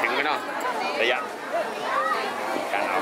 ถึงไหมเนาะระยะการเอา